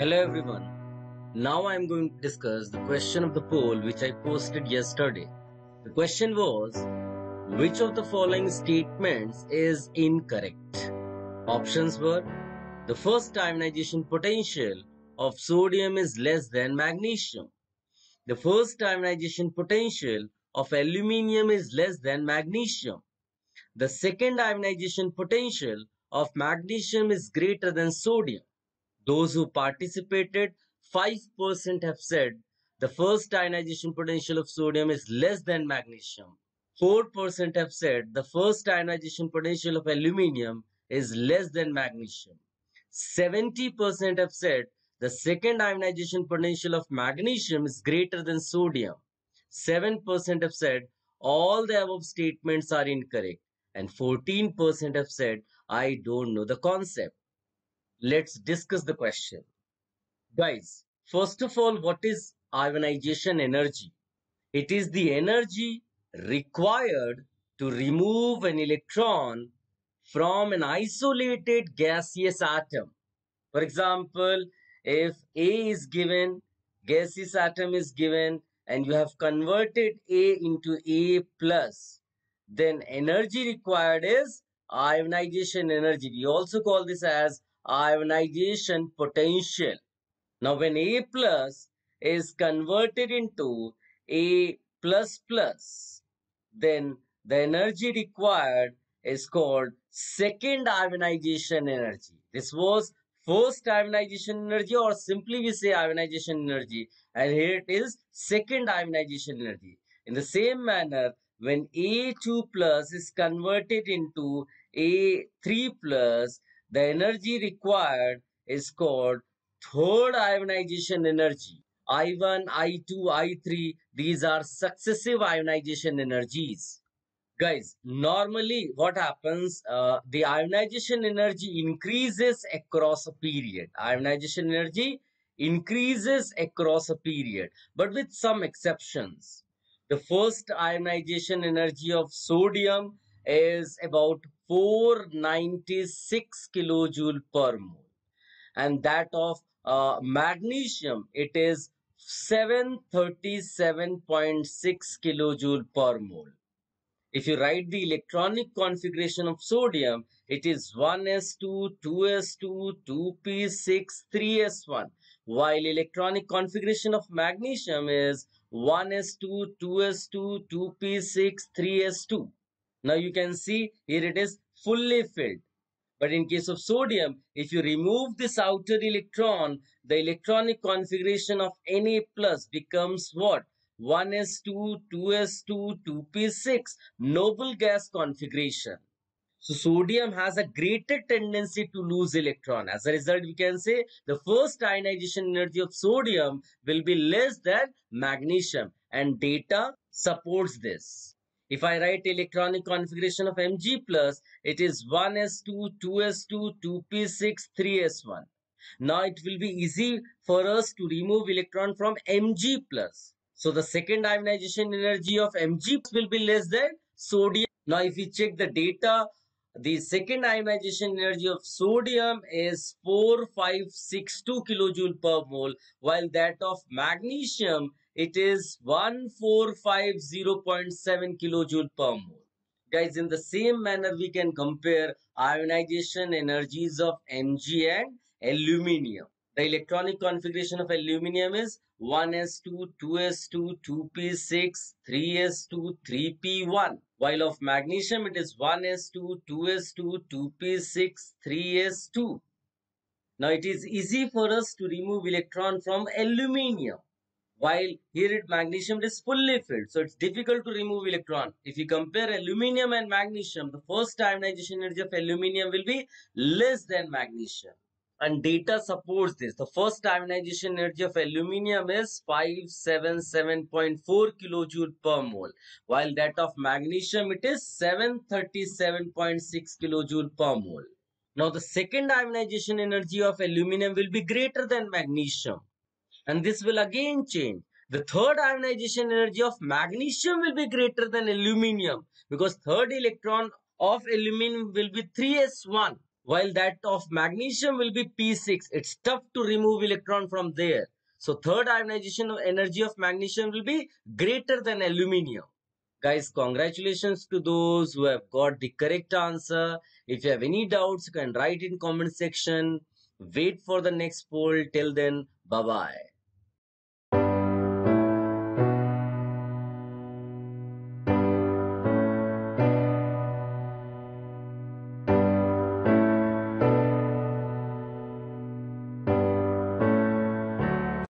Hello everyone. Now I am going to discuss the question of the poll which I posted yesterday. The question was which of the following statements is incorrect? Options were the first ionization potential of sodium is less than magnesium. The first ionization potential of aluminium is less than magnesium. The second ionization potential of magnesium is greater than sodium. Those who participated, 5% have said the first ionization potential of sodium is less than magnesium. 4% have said the first ionization potential of aluminium is less than magnesium. 70% have said the second ionization potential of magnesium is greater than sodium. 7% have said all the above statements are incorrect and 14% have said I don't know the concept. Let's discuss the question. Guys, first of all, what is ionization energy? It is the energy required to remove an electron from an isolated gaseous atom. For example, if A is given, gaseous atom is given, and you have converted A into A plus, then energy required is ionization energy. We also call this as ionization potential. Now when A plus is converted into A plus plus, then the energy required is called second ionization energy. This was first ionization energy or simply we say ionization energy and here it is second ionization energy. In the same manner, when A2 plus is converted into A3 plus, the energy required is called third ionization energy. I1, I2, I3, these are successive ionization energies. Guys, normally what happens, uh, the ionization energy increases across a period. Ionization energy increases across a period, but with some exceptions. The first ionization energy of sodium is about 496 kilojoule per mole. And that of uh, magnesium it is 737.6 kilojoule per mole. If you write the electronic configuration of sodium it is 1s2 2s2 2p6 3s1 while electronic configuration of magnesium is 1s2 2s2 2p6 3s2 now you can see here it is fully filled. But in case of sodium, if you remove this outer electron, the electronic configuration of Na plus becomes what? 1s2, 2s2, 2p6, noble gas configuration. So sodium has a greater tendency to lose electron. As a result, we can say the first ionization energy of sodium will be less than magnesium and data supports this. If I write electronic configuration of Mg+, plus, it is 1s2, 2s2, 2p6, 3s1. Now it will be easy for us to remove electron from Mg+. Plus. So the second ionization energy of Mg will be less than sodium. Now if we check the data, the second ionization energy of sodium is 4562 kilojoule per mole, while that of magnesium it is 1450.7 kilojoule per mole. Guys, in the same manner, we can compare ionization energies of Mg and aluminium. The electronic configuration of aluminium is 1s2, 2s2, 2p6, 3s2, 3p1. While of magnesium, it is 1s2, 2s2, 2p6, 3s2. Now, it is easy for us to remove electron from aluminium while here it magnesium is fully filled. So it's difficult to remove electron. If you compare aluminium and magnesium the first ionization energy of aluminium will be less than magnesium. And data supports this. The first ionization energy of aluminium is 577.4 kilojoule per mole. While that of magnesium it is 737.6 kilojoule per mole. Now the second ionization energy of aluminium will be greater than magnesium and this will again change. The third ionization energy of magnesium will be greater than aluminium because third electron of aluminium will be 3s1 while that of magnesium will be P6. It's tough to remove electron from there. So third ionization of energy of magnesium will be greater than aluminium. Guys, congratulations to those who have got the correct answer. If you have any doubts, you can write in comment section. Wait for the next poll. Till then, bye-bye.